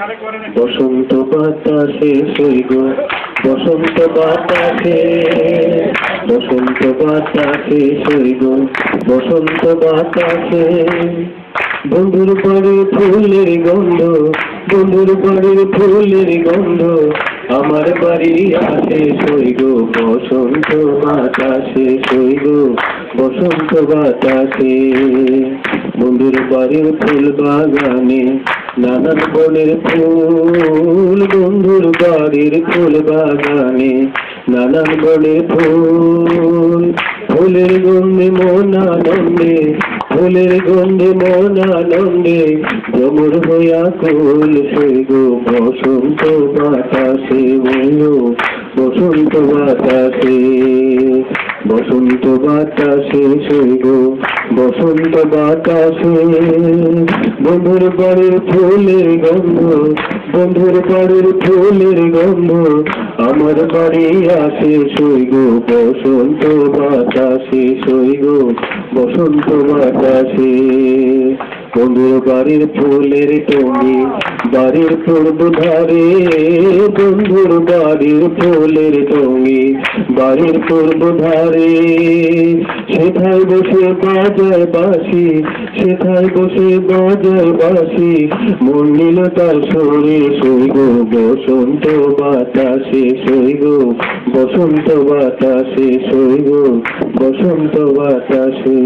বসন্ত বাতাসে সৈগ বসন্ত বাতাসে বসন্ত বাতাসে সৈগ বসন্ত বাতাসে। বন্ধুর বাড়ির ফুলের গন্ধ, বন্ধুর বাড়ির ফুলের গন্ধ, আমার বাড়ি আসে সৈগ বসন্ত বাতাসে সৈগ বসন্ত বাতাসে। বন্ধুর বাড়ির ফুল বাগানে, নানান বনের ফুল বন্ধুর বাড়ির ফুল বাগানে, নানান বনের ফুল, ফুলের গন্ধে মন আনন্দে, ফুলের গন্ধে মন আনন্দে ভ্রমর হইয়া কুল সৈগ বসন্ত বাতাসে বসন্ত বাতাসে। বসন্ত বাতাসে সৈগ বসন্ত বাতাসে। বন্ধুর বাড়ির ফুলের গন্ধ, বন্ধুর বাড়ির ফুলের গন্ধ। আমার বাড়ি আসে সৈগ বসন্ত বাতাসে সৈগ বসন্ত বাতাসে। বন্ধুর বাড়ির ফুলের টঙ্গি, বাড়ির পূর্ব ধারে বন্ধুর বাড়ির ফুলের টঙ্গি বাড়ির পূর্ব ধারে। সেথায় বসে বাজায় বাসি সেথায় বসে বাজায় বাসি মন তার সরে সইগ বসন্ত বাতাসে সইগ বসন্ত বাতাসে সইগ বসন্ত বাতাসে।